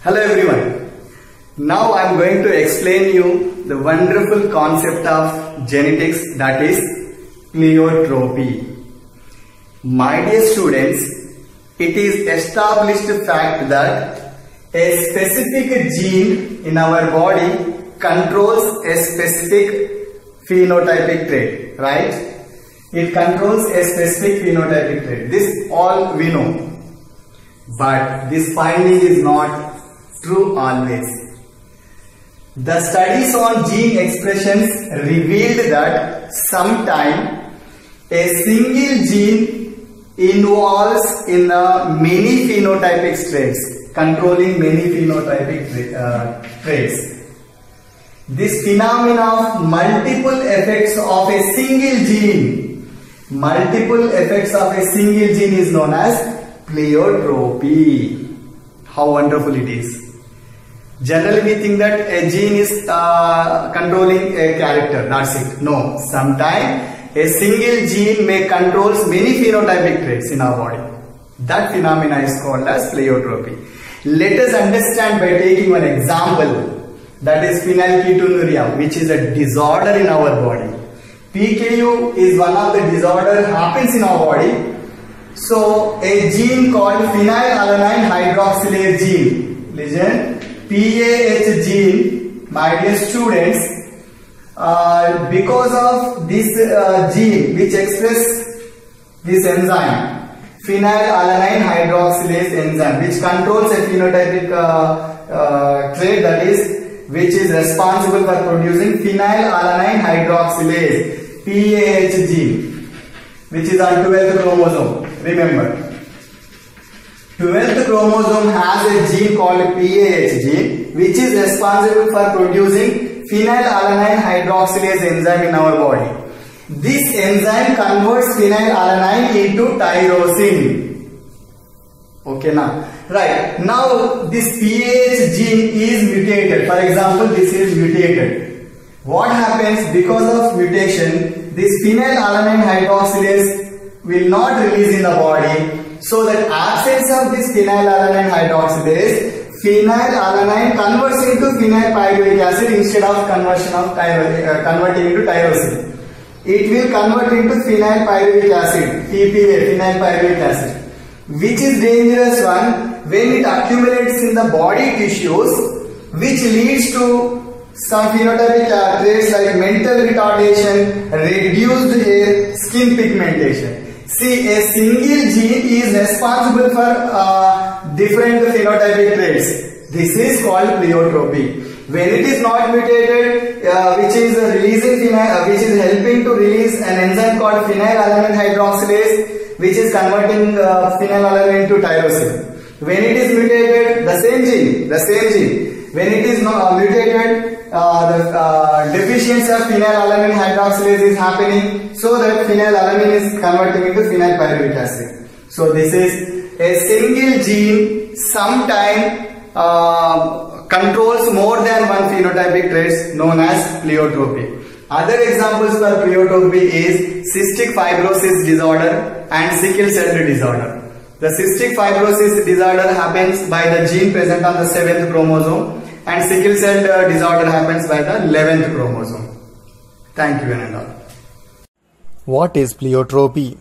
Hello everyone. Now I am going to explain you the wonderful concept of genetics that is pleiotropy. My dear students, it is established fact that a specific gene in our body controls a specific phenotypic trait, right? It controls a specific phenotypic trait. This all we know. But this finding is not true always. The studies on gene expressions revealed that sometime a single gene involves in many phenotypic traits, controlling many phenotypic uh, traits. This phenomena of multiple effects of a single gene, multiple effects of a single gene is known as pleiotropy. How wonderful it is. Generally we think that a gene is uh, controlling a character, that's it. No, sometimes a single gene may controls many phenotypic traits in our body. That phenomena is called as pleiotropy. Let us understand by taking one example that is phenylketonuria which is a disorder in our body. PKU is one of the disorder happens in our body. So a gene called phenylalanine hydroxylase gene, listen, PAH gene, my dear students, uh, because of this uh, gene which express this enzyme, phenylalanine hydroxylase enzyme, which controls a phenotypic uh, uh, trait that is which is responsible for producing phenylalanine hydroxylase PAH gene, which is on 12th chromosome. Remember. 12th chromosome has a gene called PAH gene which is responsible for producing phenylalanine hydroxylase enzyme in our body. This enzyme converts phenylalanine into tyrosine. Okay now. Right. Now this PAH gene is mutated. For example, this is mutated. What happens because of mutation, this phenylalanine hydroxylase will not release in the body so that absence of this phenylalanine hydroxylase, phenylalanine converts into phenylpyruvic acid instead of conversion of uh, converting into tyrosine. It will convert into phenylpyruvic acid, PPA, phenylpyruvic acid, which is dangerous one when it accumulates in the body tissues, which leads to some phenotypic traits like mental retardation, reduced hair, skin pigmentation. See, a single gene is responsible for uh, different phenotypic traits. This is called pleiotropy. When it is not mutated, uh, which is releasing uh, which is helping to release an enzyme called phenylalanine hydroxylase, which is converting uh, phenylalanine into tyrosine. When it is mutated, the same gene, the same gene. When it is not uh, mutated, the uh, deficiency of phenylalanine hydroxylase is happening so that phenylalanine is converting into phenylpyruvic acid. So this is a single gene sometime uh, controls more than one phenotypic traits known as pleiotropy. Other examples for pleiotropy is cystic fibrosis disorder and sickle cell disorder. The cystic fibrosis disorder happens by the gene present on the 7th chromosome and sickle cell uh, disorder happens by the 11th chromosome. Thank you and all. What is pleiotropy?